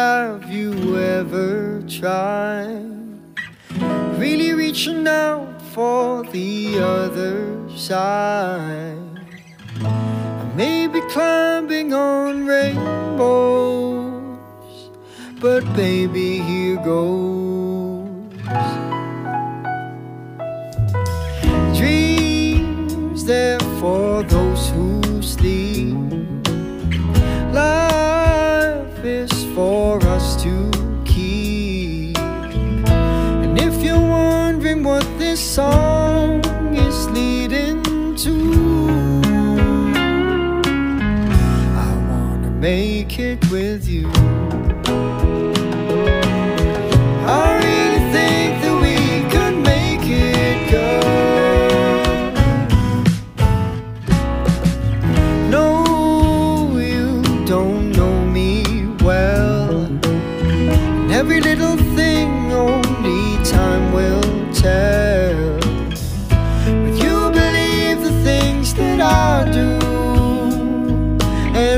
have you ever tried? Really reaching out for the other side. I may be climbing on rainbows, but baby, here goes. Dreams they're for those who sleep. Life is to keep. And if you're wondering what this song is leading to, I wanna make it with you.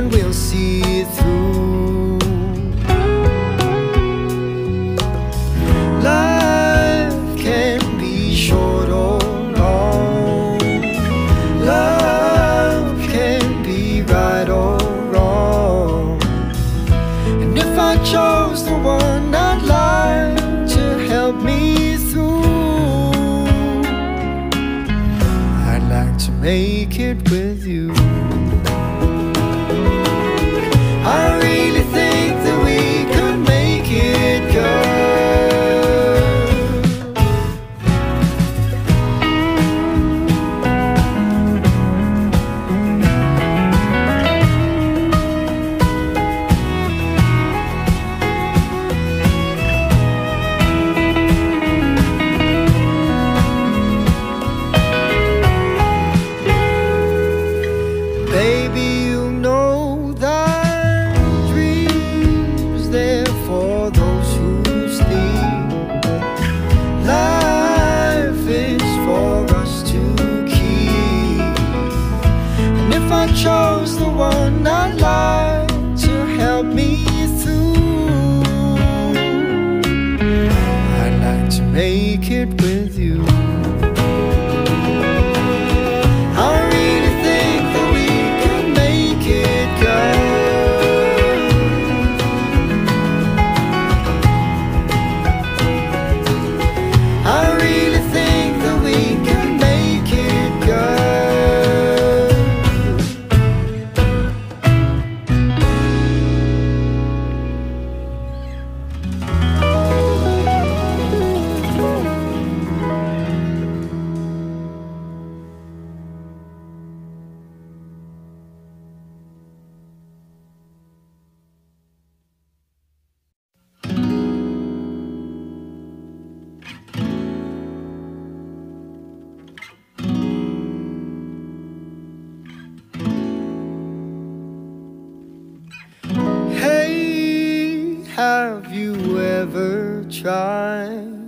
And we'll see it through. Life can be short or long. Love can be right or wrong. And if I chose the one I'd like to help me through, I'd like to make it with Baby, you know that dreams they're for those who sleep. Life is for us to keep. And if I chose the one I'd like to help me have you ever tried?